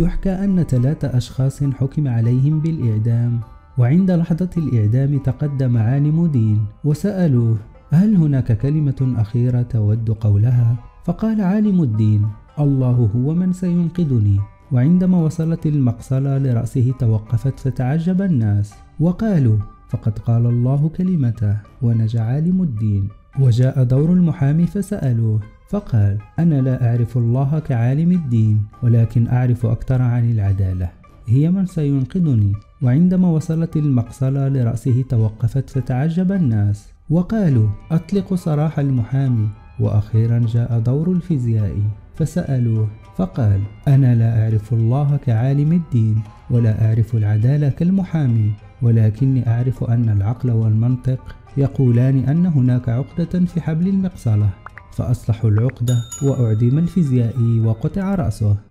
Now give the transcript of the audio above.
يحكى أن ثلاثة أشخاص حكم عليهم بالإعدام وعند لحظة الإعدام تقدم عالم دين وسألوه هل هناك كلمة أخيرة تود قولها؟ فقال عالم الدين الله هو من سينقذني وعندما وصلت المقصلة لرأسه توقفت فتعجب الناس وقالوا فقد قال الله كلمته ونجا عالم الدين وجاء دور المحامي فسألوه فقال أنا لا أعرف الله كعالم الدين ولكن أعرف أكثر عن العدالة. هي من سينقذني. وعندما وصلت المقصلة لرأسه توقفت فتعجب الناس. وقالوا أطلقوا سراح المحامي. وأخيرا جاء دور الفيزيائي فسألوه فقال أنا لا أعرف الله كعالم الدين ولا أعرف العدالة كالمحامي. ولكني أعرف أن العقل والمنطق يقولان أن هناك عقدة في حبل المقصلة. فأصلحوا العقدة وأعدم الفيزيائي وقطع رأسه.